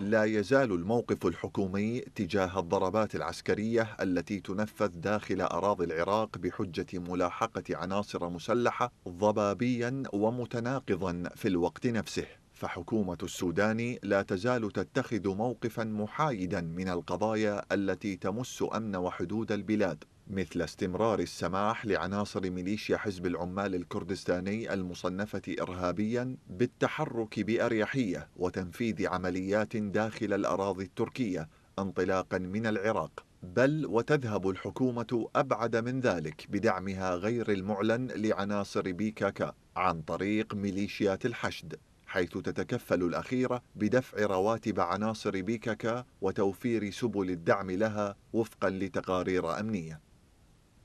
لا يزال الموقف الحكومي تجاه الضربات العسكرية التي تنفذ داخل أراضي العراق بحجة ملاحقة عناصر مسلحة ضبابيا ومتناقضا في الوقت نفسه. فحكومة السودان لا تزال تتخذ موقفا محايدا من القضايا التي تمس أمن وحدود البلاد. مثل استمرار السماح لعناصر ميليشيا حزب العمال الكردستاني المصنفة إرهابيا بالتحرك بأريحية وتنفيذ عمليات داخل الأراضي التركية انطلاقا من العراق. بل وتذهب الحكومة أبعد من ذلك بدعمها غير المعلن لعناصر بيكاكا عن طريق ميليشيات الحشد حيث تتكفل الأخيرة بدفع رواتب عناصر بيكاكا وتوفير سبل الدعم لها وفقا لتقارير أمنية.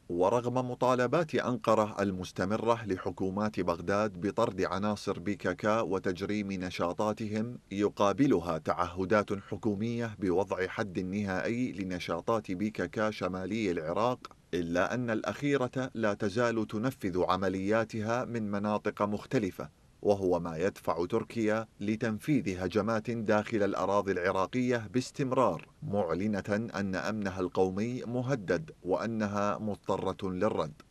ورغم مطالبات أنقرة المستمرة لحكومات بغداد بطرد عناصر بيكاكا وتجريم نشاطاتهم يقابلها تعهدات حكومية بوضع حد نهائي لنشاطات بيكاكا شمالي العراق إلا أن الأخيرة لا تزال تنفذ عملياتها من مناطق مختلفة. وهو ما يدفع تركيا لتنفيذ هجمات داخل الأراضي العراقية باستمرار معلنة أن أمنها القومي مهدد وأنها مضطرة للرد.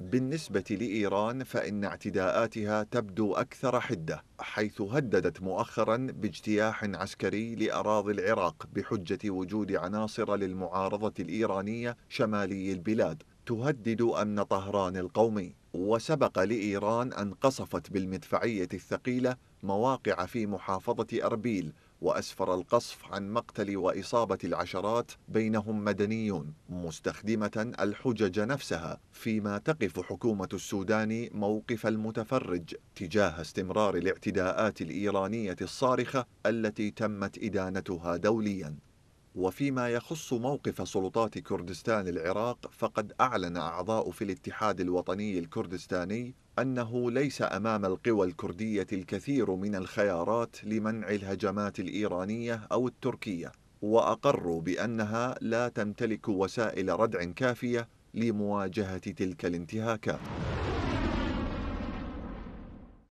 بالنسبة لإيران فإن اعتداءاتها تبدو أكثر حدة حيث هددت مؤخرا باجتياح عسكري لأراضي العراق بحجة وجود عناصر للمعارضة الإيرانية شمالي البلاد تهدد أمن طهران القومي. وسبق لإيران أن قصفت بالمدفعية الثقيلة مواقع في محافظة أربيل وأسفر القصف عن مقتل وإصابة العشرات بينهم مدنيون مستخدمة الحجج نفسها فيما تقف حكومة السودان موقف المتفرج تجاه استمرار الاعتداءات الإيرانية الصارخة التي تمت إدانتها دولياً. وفيما يخص موقف سلطات كردستان العراق فقد أعلن أعضاء في الاتحاد الوطني الكردستاني أنه ليس أمام القوى الكردية الكثير من الخيارات لمنع الهجمات الإيرانية أو التركية وأقروا بأنها لا تمتلك وسائل ردع كافية لمواجهة تلك الانتهاكات.